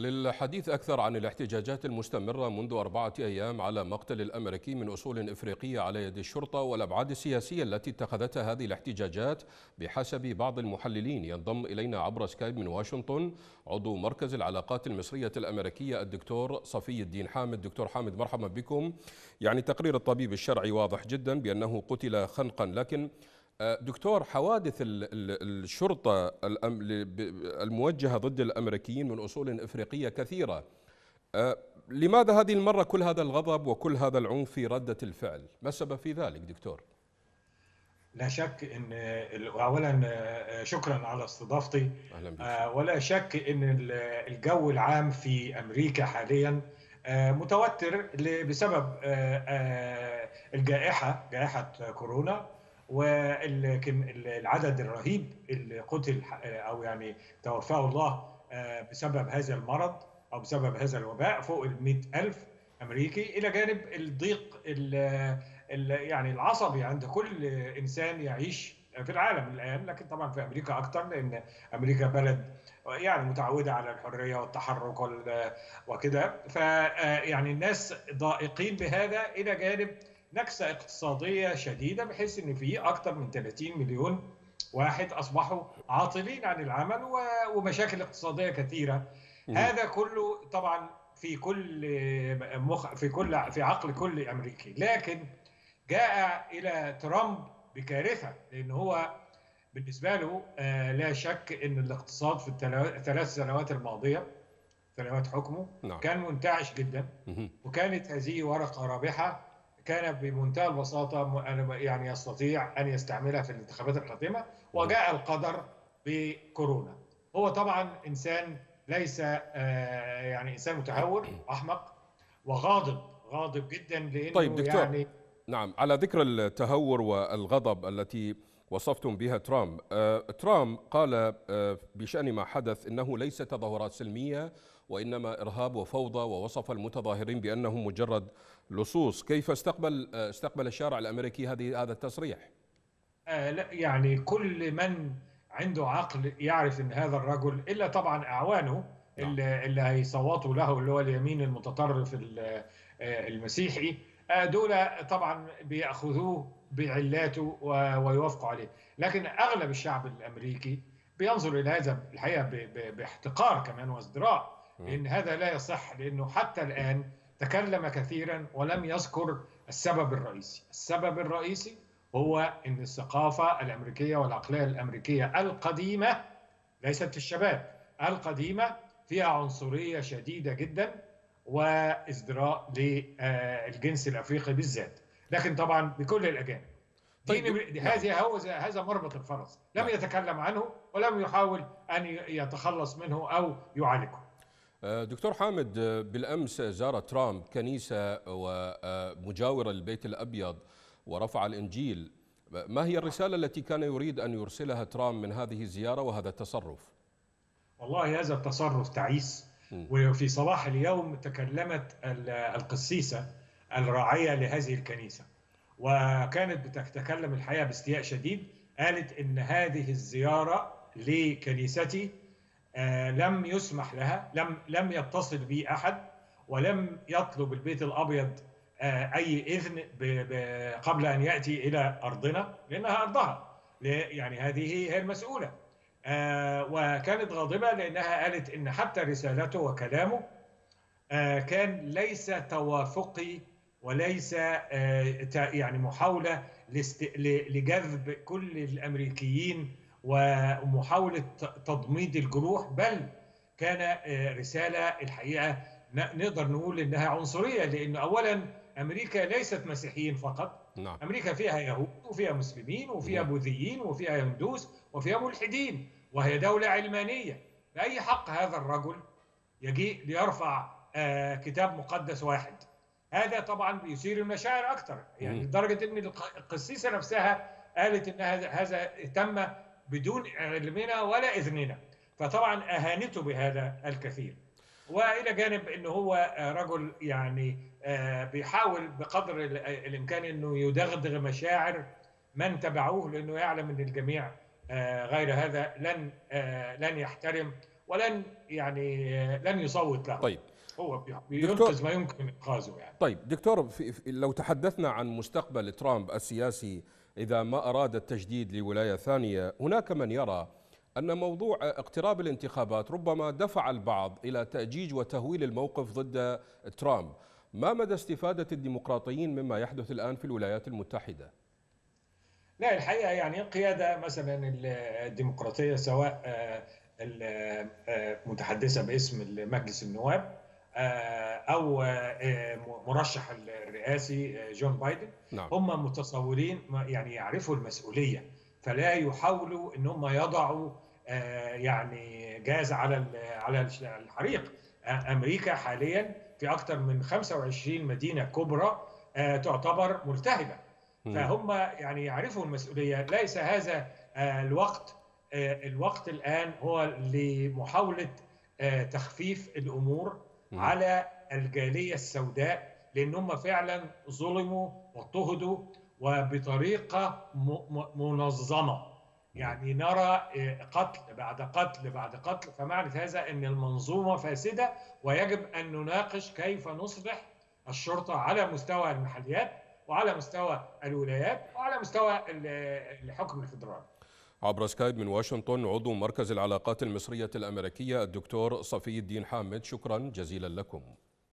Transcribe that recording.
للحديث أكثر عن الاحتجاجات المستمرة منذ أربعة أيام على مقتل الأمريكي من أصول إفريقية على يد الشرطة والأبعاد السياسية التي اتخذتها هذه الاحتجاجات بحسب بعض المحللين ينضم إلينا عبر سكايب من واشنطن عضو مركز العلاقات المصرية الأمريكية الدكتور صفي الدين حامد. دكتور حامد مرحبا بكم. يعني تقرير الطبيب الشرعي واضح جدا بأنه قتل خنقا لكن دكتور حوادث الشرطة الموجهة ضد الأمريكيين من أصول إفريقية كثيرة. آه، لماذا هذه المرة كل هذا الغضب وكل هذا العنف في ردة الفعل؟ ما السبب في ذلك دكتور؟ لا شك إن اولا آه، شكرا على استضافتي. ولا شك إن الجو العام في أمريكا حاليا متوتر بسبب الجائحة جائحة كورونا. والعدد الرهيب اللي قتل أو يعني توفاه الله آه، بسبب هذا المرض أو بسبب هذا الوباء فوق ال ألف أمريكي إلى جانب الضيق ال يعني العصبي عند كل إنسان يعيش في العالم الآن لكن طبعا في أمريكا أكثر لأن أمريكا بلد يعني متعودة على الحرية والتحرك وكده. ف آه، الناس ضائقين بهذا إلى جانب نكسة اقتصادية شديدة بحيث ان في أكثر من 30 مليون واحد أصبحوا عاطلين عن العمل ومشاكل اقتصادية كثيرة. هذا كله طبعا في كل مخ في كل في عقل كل أمريكي. لكن جاء إلى ترامب بكارثة لأن هو بالنسبة له آه، لا شك إن الاقتصاد في الثلاث سنوات الماضية سنوات حكمه نعم. كان منتعش جدا. وكانت هذه ورقة رابحة كان بمنتهى البساطة يعني يستطيع أن يستعملها في الانتخابات القادمة وجاء القدر بكورونا. هو طبعا إنسان ليس آه، يعني إنسان متهور أحمق وغاضب غاضب جدا لأنه طيب دكتور يعني نعم على ذكر التهور والغضب التي وصفتم بها ترامب. آه، ترامب قال آه، بشأن ما حدث إنه ليس تظاهرات سلمية وإنما إرهاب وفوضى ووصف المتظاهرين بأنهم مجرد لصوص. كيف استقبل آه، استقبل الشارع الأمريكي هذه هذا التصريح؟ لا يعني كل من عنده عقل يعرف إن هذا الرجل إلا طبعا أعوانه نعم. اللي, اللي هيصوتوا له اللي هو اليمين المتطرف المسيحي. دول طبعا بيأخذوه بعلاته ويوافقوا عليه. لكن أغلب الشعب الأمريكي بينظر إلى هذا الحقيقة باحتقار كمان وازدراء لأن هذا لا يصح لأنه حتى الآن تكلم كثيرا ولم يذكر السبب الرئيسي. السبب الرئيسي هو إن الثقافة الأمريكية والعقلية الأمريكية القديمة ليست الشباب القديمة فيها عنصرية شديدة جدا وازدراء للجنس الأفريقي بالذات. لكن طبعا بكل الأجانب. طيب هذه هو هذا مربط الفرس. لم نعم. يتكلم عنه ولم يحاول أن يتخلص منه أو يعالجه. أه، دكتور حامد أه، بالأمس زار ترامب كنيسة ومجاوره للبيت الأبيض ورفع الإنجيل. ما هي الرسالة التي كان يريد أن يرسلها ترامب من هذه الزيارة وهذا التصرف؟ والله هذا التصرف تعيس. وفي صباح اليوم تكلمت القسيسة الراعية لهذه الكنيسة. وكانت بتتكلم الحقيقة باستياء شديد قالت إن هذه الزيارة لكنيستي آه، لم يسمح لها لم لم يتصل بي أحد ولم يطلب البيت الأبيض آه، أي إذن قبل أن يأتي إلى أرضنا لأنها أرضها يعني هذه هي المسؤولة. آه، وكانت غاضبة لأنها قالت إن حتى رسالته وكلامه كان ليس توافقي وليس آه، يعني محاولة لجذب كل الأمريكيين ومحاولة تضميد الجروح بل كان آه، رسالة الحقيقة نقدر نقول إنها عنصرية لأن أولا أمريكا ليست مسيحيين فقط نعم. أمريكا فيها يهود وفيها مسلمين وفيها نعم. بوذيين وفيها هندوس وفيها ملحدين وهي دولة علمانية بأي حق هذا الرجل يجيء ليرفع آه، كتاب مقدس واحد هذا طبعا بيثير المشاعر أكثر يعني لدرجة إن القسيسة نفسها قالت إن هذا تم بدون علمنا ولا إذننا. فطبعا أهانته بهذا الكثير. وإلى جانب انه هو رجل يعني آه، بيحاول بقدر الإمكان إنه يدغدغ مشاعر من تبعوه لأنه يعلم إن الجميع آه، غير هذا لن آه، لن يحترم ولن يعني لن يصوت له. طيب. هو بينقذ ما يمكن إنقاذه يعني. طيب دكتور في لو تحدثنا عن مستقبل ترامب السياسي إذا ما أراد التجديد لولاية ثانية هناك من يرى أن موضوع اقتراب الانتخابات ربما دفع البعض إلى تأجيج وتهويل الموقف ضد ترامب. ما مدى استفادة الديمقراطيين مما يحدث الآن في الولايات المتحدة؟ لا الحقيقة يعني القياده مثلا الديمقراطية سواء المتحدثه باسم مجلس النواب أو مرشح الرئاسي جون بايدن. نعم. هم متصورين يعني يعرفوا المسؤولية فلا يحاولوا إن هم يضعوا يعني جاز على على الحريق. أمريكا حاليا في أكثر من 25 مدينة كبرى تعتبر ملتهبة. فهم يعني يعرفوا المسؤولية. ليس هذا الوقت الوقت الآن هو لمحاولة تخفيف الأمور. على الجالية السوداء لأن هم فعلا ظلموا واضطهدوا وبطريقة منظمة. يعني نرى قتل بعد قتل بعد قتل. فمعنى هذا إن المنظومة فاسدة ويجب أن نناقش كيف نصلح الشرطة على مستوى المحليات وعلى مستوى الولايات وعلى مستوى الحكم الفدرالي. عبر سكايب من واشنطن عضو مركز العلاقات المصرية الأمريكية الدكتور صفي الدين حامد شكرا جزيلا لكم.